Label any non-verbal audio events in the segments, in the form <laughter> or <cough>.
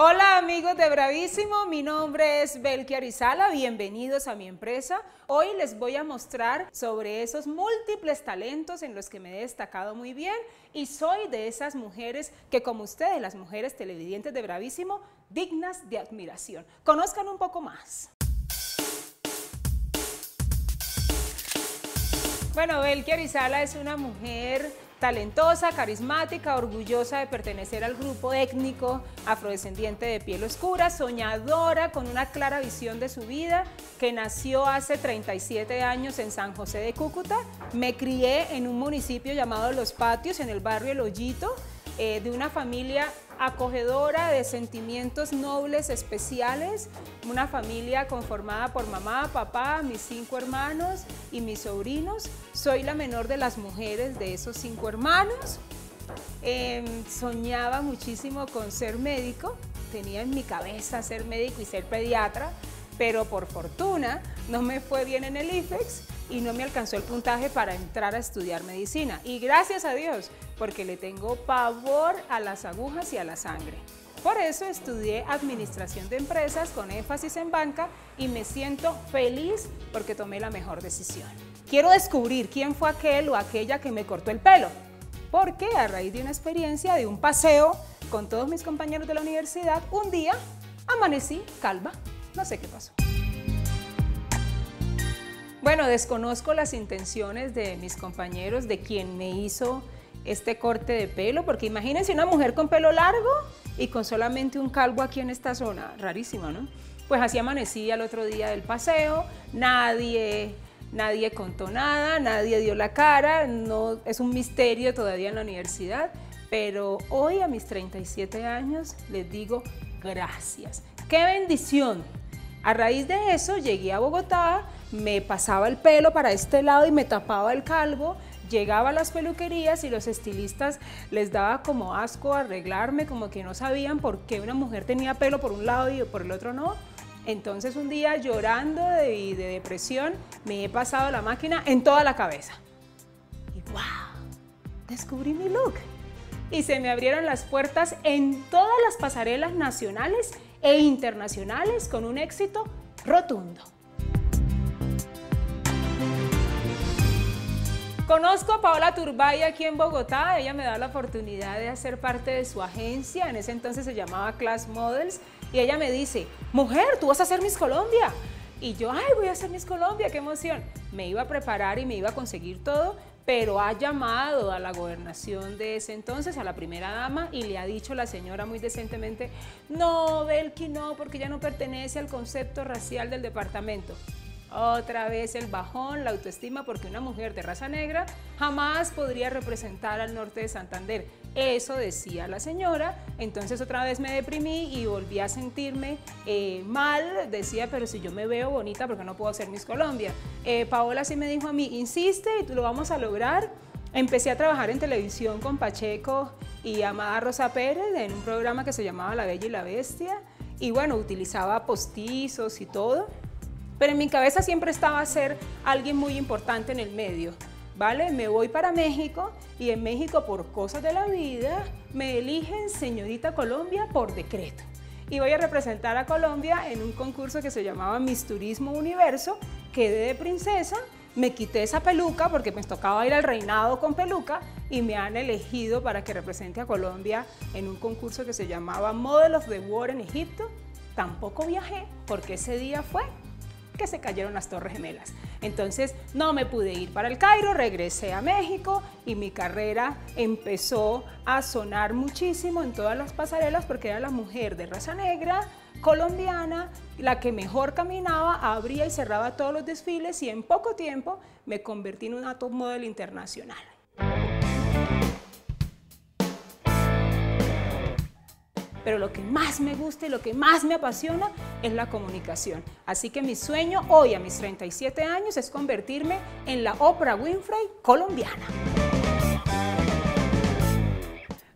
Hola amigos de Bravísimo, mi nombre es Belki Arizala, bienvenidos a mi empresa. Hoy les voy a mostrar sobre esos múltiples talentos en los que me he destacado muy bien y soy de esas mujeres que como ustedes, las mujeres televidentes de Bravísimo, dignas de admiración. Conozcan un poco más. Bueno, Belki Arizala es una mujer talentosa, carismática, orgullosa de pertenecer al grupo étnico afrodescendiente de piel oscura, soñadora con una clara visión de su vida, que nació hace 37 años en San José de Cúcuta. Me crié en un municipio llamado Los Patios, en el barrio El Hoyito, eh, de una familia acogedora de sentimientos nobles especiales, una familia conformada por mamá, papá, mis cinco hermanos y mis sobrinos. Soy la menor de las mujeres de esos cinco hermanos. Em, soñaba muchísimo con ser médico, tenía en mi cabeza ser médico y ser pediatra, pero por fortuna no me fue bien en el IFEX y no me alcanzó el puntaje para entrar a estudiar medicina. Y gracias a Dios, porque le tengo pavor a las agujas y a la sangre. Por eso estudié Administración de Empresas con énfasis en banca y me siento feliz porque tomé la mejor decisión. Quiero descubrir quién fue aquel o aquella que me cortó el pelo, porque a raíz de una experiencia, de un paseo con todos mis compañeros de la universidad, un día amanecí calva. No sé qué pasó. Bueno, desconozco las intenciones de mis compañeros, de quien me hizo este corte de pelo, porque imagínense una mujer con pelo largo y con solamente un calvo aquí en esta zona, rarísima, ¿no? Pues así amanecí al otro día del paseo, nadie, nadie contó nada, nadie dio la cara, no, es un misterio todavía en la universidad, pero hoy a mis 37 años les digo gracias. ¡Qué bendición! A raíz de eso llegué a Bogotá, me pasaba el pelo para este lado y me tapaba el calvo, llegaba a las peluquerías y los estilistas les daba como asco arreglarme, como que no sabían por qué una mujer tenía pelo por un lado y por el otro no. Entonces un día llorando de, de depresión me he pasado la máquina en toda la cabeza. Wow, descubrí mi look. Y se me abrieron las puertas en todas las pasarelas nacionales e internacionales con un éxito rotundo. Conozco a Paola Turbay aquí en Bogotá, ella me da la oportunidad de hacer parte de su agencia, en ese entonces se llamaba Class Models, y ella me dice, mujer, tú vas a hacer Miss Colombia. Y yo, ay, voy a hacer Miss Colombia, qué emoción. Me iba a preparar y me iba a conseguir todo, pero ha llamado a la gobernación de ese entonces, a la primera dama, y le ha dicho la señora muy decentemente, no, Belki, no, porque ya no pertenece al concepto racial del departamento. Otra vez el bajón, la autoestima, porque una mujer de raza negra jamás podría representar al norte de Santander. Eso decía la señora, entonces otra vez me deprimí y volví a sentirme eh, mal. Decía, pero si yo me veo bonita, ¿por qué no puedo ser Miss Colombia? Eh, Paola sí me dijo a mí, insiste y tú lo vamos a lograr. Empecé a trabajar en televisión con Pacheco y Amada Rosa Pérez en un programa que se llamaba La Bella y la Bestia. Y bueno, utilizaba postizos y todo. Pero en mi cabeza siempre estaba ser alguien muy importante en el medio. ¿Vale? Me voy para México y en México por cosas de la vida me eligen señorita Colombia por decreto. Y voy a representar a Colombia en un concurso que se llamaba Miss Turismo Universo, quedé de princesa, me quité esa peluca porque me tocaba ir al reinado con peluca y me han elegido para que represente a Colombia en un concurso que se llamaba Model of the World en Egipto. Tampoco viajé porque ese día fue que se cayeron las Torres Gemelas. Entonces no me pude ir para el Cairo, regresé a México y mi carrera empezó a sonar muchísimo en todas las pasarelas porque era la mujer de raza negra, colombiana, la que mejor caminaba, abría y cerraba todos los desfiles y en poco tiempo me convertí en una top model internacional. Pero lo que más me gusta y lo que más me apasiona es la comunicación. Así que mi sueño hoy a mis 37 años es convertirme en la Oprah Winfrey colombiana.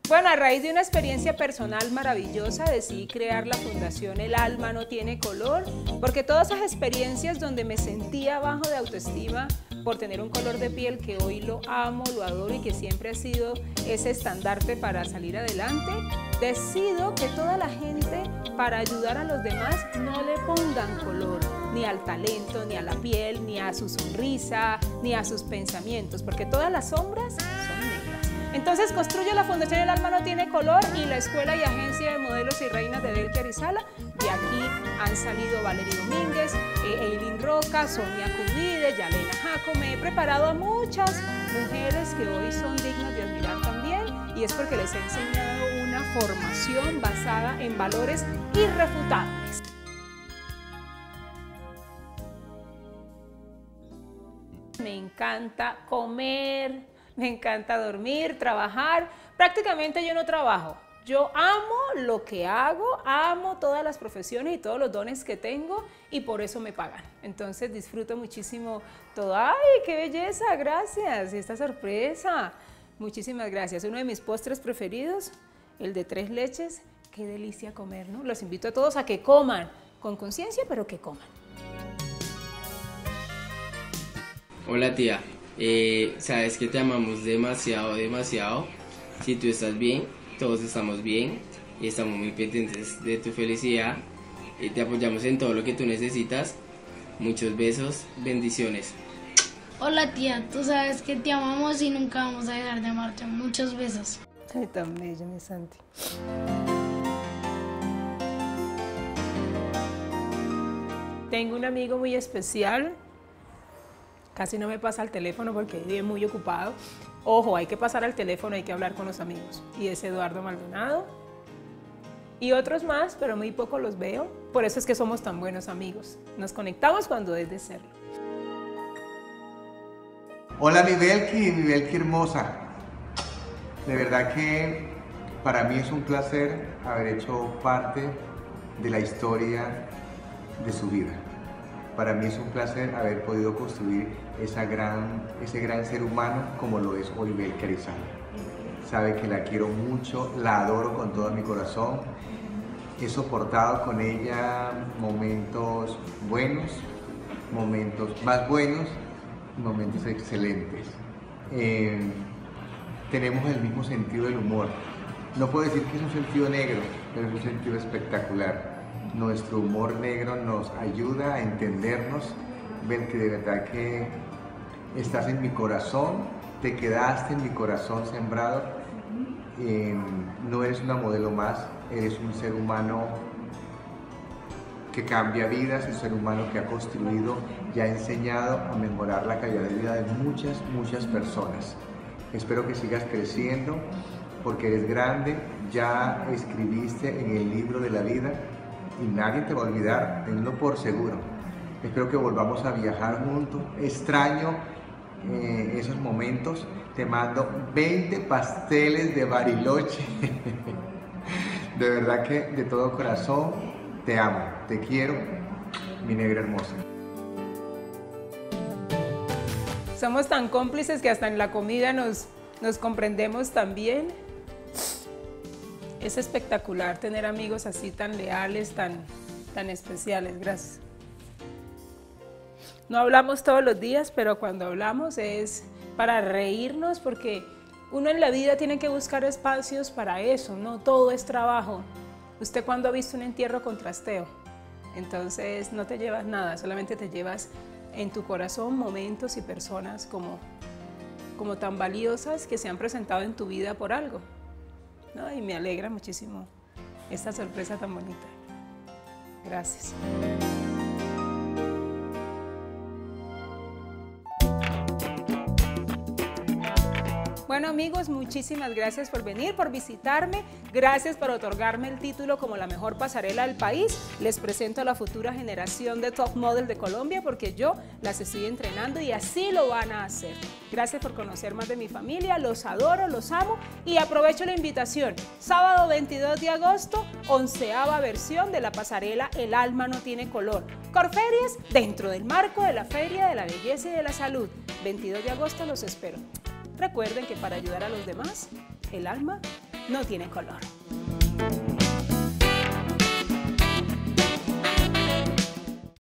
Bueno, a raíz de una experiencia personal maravillosa decidí crear la fundación El Alma No Tiene Color, porque todas esas experiencias donde me sentía bajo de autoestima por tener un color de piel que hoy lo amo, lo adoro y que siempre ha sido ese estandarte para salir adelante, decido que toda la gente para ayudar a los demás, no le pongan color, ni al talento, ni a la piel, ni a su sonrisa, ni a sus pensamientos, porque todas las sombras son negras. Entonces construye la Fundación El Alma No Tiene Color y la Escuela y Agencia de Modelos y Reinas de Delta Arizala. De aquí han salido Valeria Domínguez, eh, Eileen Roca, Sonia Cubide, Yalena Jaco. Me he preparado a muchas mujeres que hoy son dignas de admirar también y es porque les he enseñado una formación basada en valores irrefutables. Me encanta comer, me encanta dormir, trabajar. Prácticamente yo no trabajo. Yo amo lo que hago, amo todas las profesiones y todos los dones que tengo y por eso me pagan. Entonces disfruto muchísimo todo. ¡Ay, qué belleza! Gracias. Esta sorpresa. Muchísimas gracias. Uno de mis postres preferidos, el de tres leches. Qué delicia comer, ¿no? Los invito a todos a que coman con conciencia, pero que coman. Hola tía, eh, sabes que te amamos demasiado, demasiado. Si tú estás bien, todos estamos bien y estamos muy pendientes de tu felicidad y te apoyamos en todo lo que tú necesitas. Muchos besos, bendiciones. Hola tía, tú sabes que te amamos y nunca vamos a dejar de amarte. Muchos besos. Ay, tan bella, mi Santi. Tengo un amigo muy especial. Casi no me pasa el teléfono porque vive muy ocupado. Ojo, hay que pasar al teléfono, hay que hablar con los amigos. Y es Eduardo Maldonado. Y otros más, pero muy poco los veo. Por eso es que somos tan buenos amigos. Nos conectamos cuando es de serlo. Hola mi Belki, mi Belki hermosa. De verdad que para mí es un placer haber hecho parte de la historia de su vida. Para mí es un placer haber podido construir ese gran ser humano como lo es Belki Arizala. Sabe que la quiero mucho, la adoro con todo mi corazón. He soportado con ella momentos buenos, momentos más buenos momentos excelentes. Eh, tenemos el mismo sentido del humor. No puedo decir que es un sentido negro, pero es un sentido espectacular. Nuestro humor negro nos ayuda a entendernos, ver que de verdad que estás en mi corazón, te quedaste en mi corazón sembrado. Eh, no eres una modelo más, eres un ser humano que cambia vidas, un ser humano que ha construido y ha enseñado a mejorar la calidad de vida de muchas, muchas personas. Espero que sigas creciendo porque eres grande, ya escribiste en el libro de la vida y nadie te va a olvidar, tenlo por seguro. Espero que volvamos a viajar juntos. Extraño eh, esos momentos. Te mando 20 pasteles de bariloche. <laughs> de verdad que de todo corazón te amo, te quiero, mi negra hermosa. Somos tan cómplices que hasta en la comida nos, nos comprendemos también. Es espectacular tener amigos así tan leales, tan, tan especiales. Gracias. No hablamos todos los días, pero cuando hablamos es para reírnos porque uno en la vida tiene que buscar espacios para eso, no todo es trabajo. ¿Usted cuando ha visto un entierro con trasteo? Entonces no te llevas nada, solamente te llevas en tu corazón momentos y personas como, como tan valiosas que se han presentado en tu vida por algo. Y me alegra muchísimo esta sorpresa tan bonita. Gracias. Bueno amigos, muchísimas gracias por venir, por visitarme. Gracias por otorgarme el título como la mejor pasarela del país. Les presento a la futura generación de top model de Colombia porque yo las estoy entrenando y así lo van a hacer. Gracias por conocer más de mi familia, los adoro, los amo y aprovecho la invitación. Sábado 22 de agosto, onceava versión de la pasarela El alma no tiene color. Corferias dentro del marco de la Feria de la Belleza y de la Salud. 22 de agosto los espero. Recuerden que para ayudar a los demás, el alma no tiene color.